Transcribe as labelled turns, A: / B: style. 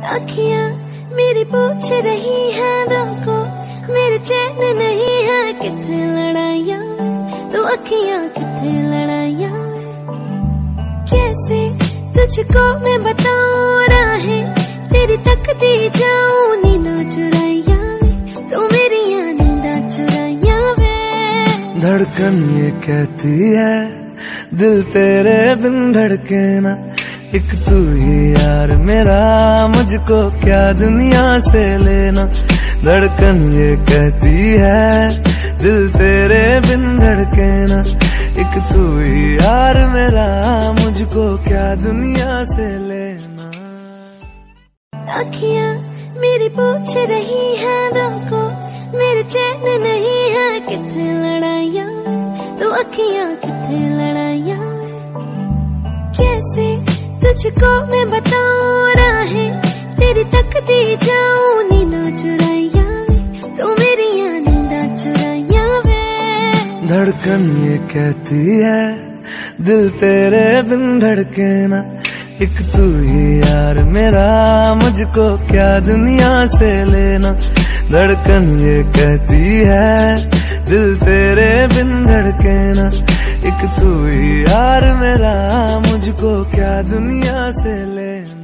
A: अखियाँ मेरी पूछ रही है दम को मेरे चैन नहीं है कितने लड़ाइया तो अखियाँ कितने लड़ाइया। कैसे तुझको मैं बताऊँ राहें तेरी तकती जाऊँ नींदा चुराइया तो मेरी नींदा चुराइया वे।
B: धड़कन ये कहती है, दिल तेरे बिन धड़के ना एक तू ही यार मेरा, मुझको क्या दुनिया से लेना? धड़कन ये कहती है, दिल तेरे बिन धड़के ना। एक तू ही यार मेरा, मुझको क्या दुनिया से लेना?
A: अखियाँ मेरी पूछ रही है दम को मेरे चैन नहीं है कितने लड़ाइया। तो अखियाँ कितने लड़ाइया? तुझको मैं बताऊँ राहें तेरी तकती जाऊँ नींदा चुराइया तो मेरी नींदा चुराइया वे
B: धड़कन ये कहती है, दिल तेरे बिन धड़के ना। एक तू ही यार मेरा, मुझको क्या दुनिया से लेना। धड़कन ये कहती है, दिल तेरे बिन धड़के ना। एक तू ही यार मेरा मुझको क्या दुनिया से लेना